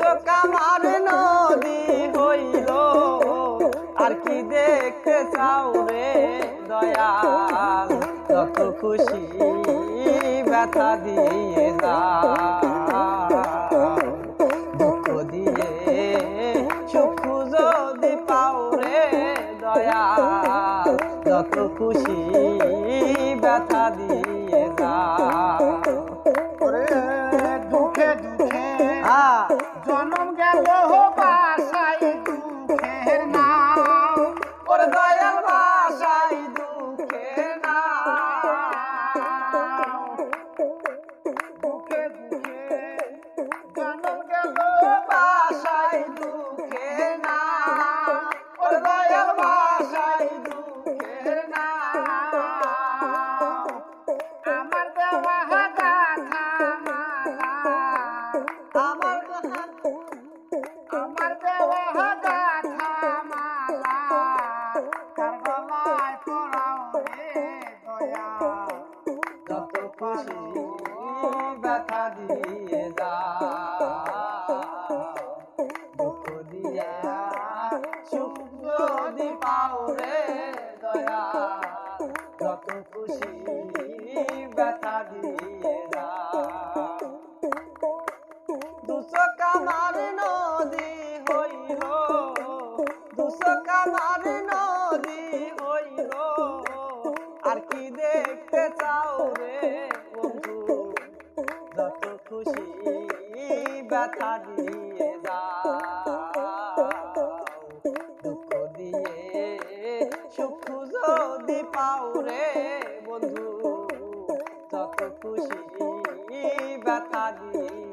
দুচকামার নদী হইল আর কি দেখতে চাও রে দয়াল? খুশি ব্যথা দিয়ে দুঃখ দিয়ে যদি পাও রে দয়াল যত খুশি ব্যথা দিয়ে ব্যথা দিয়ে দুঃখ দিয়া সুখ যদি পাও রে দয়া। যত খুশি ব্যথা দিয়ে ব্যথা দিয়ে যাও দুঃখ দিয়ে সুখ যদি পাও রে বন্ধু যত খুশি ব্যথা দিয়ে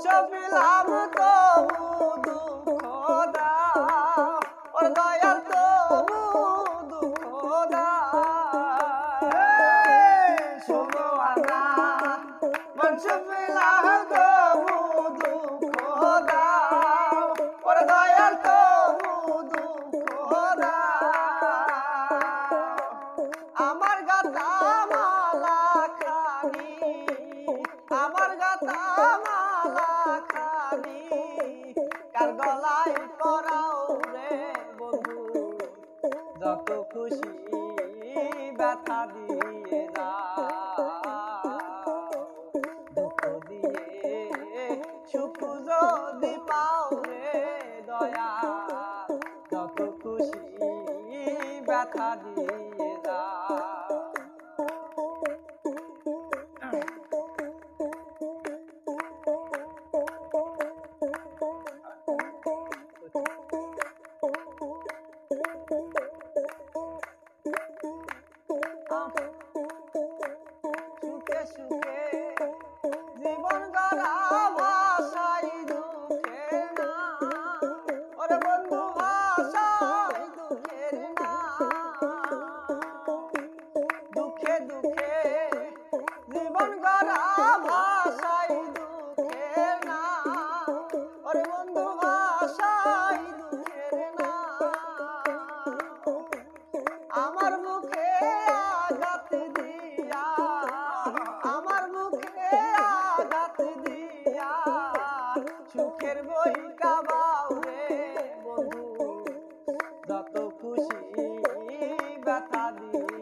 মঞ্চ পেলাম তো দুঃখ দাও খুশি ব্যথা দিয়ে দুঃখ দিয়ে সুখ যদি পাও রে দয়া, যত খুশি ব্যথা দিয়ে যা সুখে আমার মুখে দিয়া আমার মুখে আঘাত দিয়া রে বন্ধু। যত খুশি ব্যথা দিয়ে